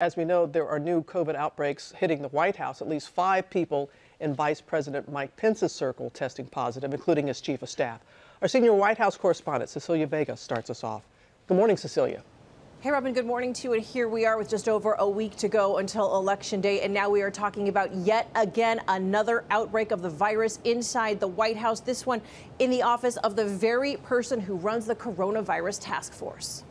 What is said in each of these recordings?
As we know, there are new COVID outbreaks hitting the White House. At least five people in Vice President Mike Pence's circle testing positive, including his chief of staff. Our senior White House correspondent, Cecilia Vega, starts us off. Good morning, Cecilia. Hey, Robin, good morning to you. And here we are with just over a week to go until Election Day. And now we are talking about yet again another outbreak of the virus inside the White House. This one in the office of the very person who runs the coronavirus task force.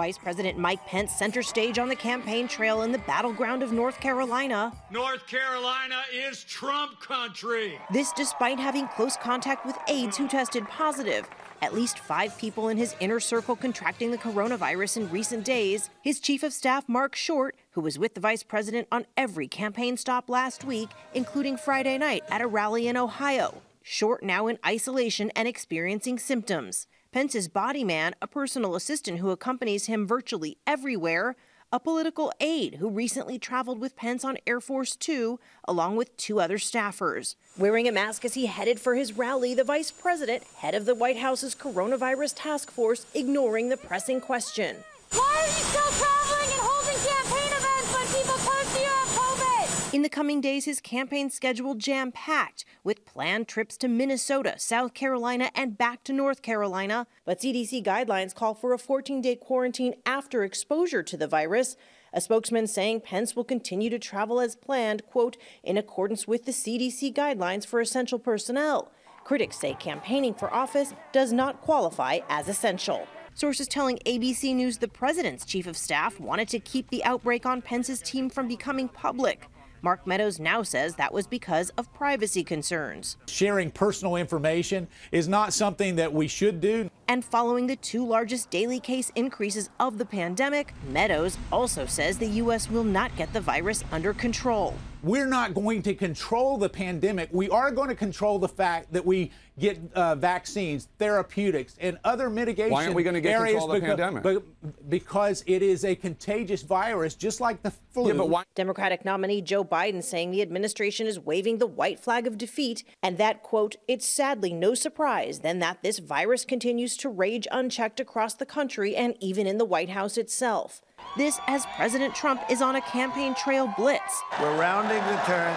Vice President Mike Pence center stage on the campaign trail in the battleground of North Carolina. North Carolina is Trump country. This despite having close contact with aides who tested positive. At least five people in his inner circle contracting the coronavirus in recent days. His chief of staff, Marc Short, who was with the vice president on every campaign stop last week, including Friday night at a rally in Ohio. Short now in isolation and experiencing symptoms. Pence's body man, a personal assistant who accompanies him virtually everywhere, a political aide who recently traveled with Pence on Air Force Two, along with two other staffers. Wearing a mask as he headed for his rally, the vice president, head of the White House's coronavirus task force, ignoring the pressing question. Why are you still traveling and holding campaign events when people close to you have COVID? In the coming days, his campaign schedule jam packed with planned trips to Minnesota, South Carolina, and back to North Carolina. But CDC guidelines call for a 14 day quarantine after exposure to the virus. A spokesman saying Pence will continue to travel as planned, quote, in accordance with the CDC guidelines for essential personnel. Critics say campaigning for office does not qualify as essential. Sources telling ABC News the president's chief of staff wanted to keep the outbreak on Pence's team from becoming public. Mark Meadows now says that was because of privacy concerns. Sharing personal information is not something that we should do. And following the two largest daily case increases of the pandemic, Meadows also says the U.S. will not get the virus under control. We're not going to control the pandemic. We are going to control the fact that we get uh, vaccines, therapeutics, and other mitigation Why aren't we going to get control of the because, pandemic? because it is a contagious virus, just like the flu. Yeah, but why? Democratic nominee Joe Biden saying the administration is waving the white flag of defeat, and that, quote, it's sadly no surprise then that this virus continues to rage unchecked across the country and even in the White House itself. This as President Trump is on a campaign trail blitz. We're rounding the turn.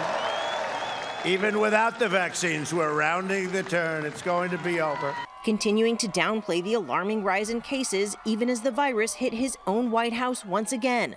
Even without the vaccines, we're rounding the turn. It's going to be over. Continuing to downplay the alarming rise in cases, even as the virus hit his own White House once again.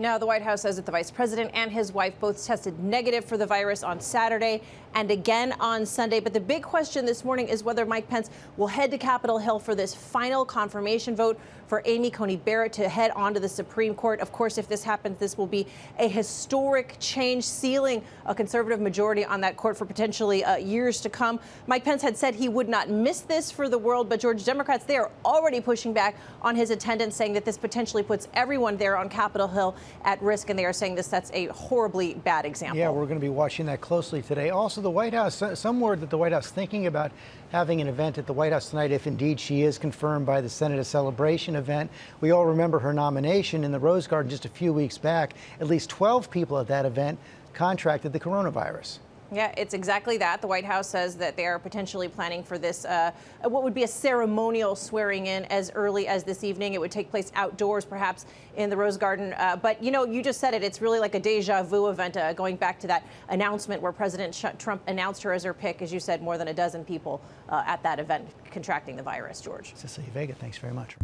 Now, the White House says that the vice president and his wife both tested negative for the virus on Saturday and again on Sunday. But the big question this morning is whether Mike Pence will head to Capitol Hill for this final confirmation vote for Amy Coney Barrett to head on to the Supreme Court. Of course, if this happens, this will be a historic change, sealing a conservative majority on that court for potentially uh, years to come. Mike Pence had said he would not miss this for the world, but Georgia Democrats, they are already pushing back on his attendance, saying that this potentially puts everyone there on Capitol Hill at risk, and they are saying this sets a horribly bad example. Yeah, we're going to be watching that closely today. Also, the White House, some word that the White House thinking about having an event at the White House tonight if indeed she is confirmed by the Senate, a celebration event. We all remember her nomination in the Rose Garden just a few weeks back. At least 12 people at that event contracted the coronavirus. Yeah, it's exactly that. The White House says that they are potentially planning for this, uh, what would be a ceremonial swearing in as early as this evening. It would take place outdoors, perhaps in the Rose Garden. Uh, but, you know, you just said it. It's really like a deja vu event, uh, going back to that announcement where President Trump announced her as her pick, as you said, more than a dozen people uh, at that event contracting the virus, George. Cecilia Vega, thanks very much.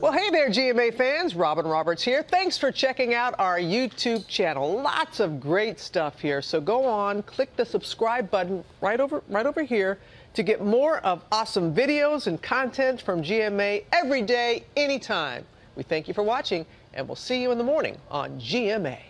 Well, hey there, GMA fans. Robin Roberts here. Thanks for checking out our YouTube channel. Lots of great stuff here. So go on, click the subscribe button right over right over here to get more of awesome videos and content from GMA every day, anytime. We thank you for watching, and we'll see you in the morning on GMA.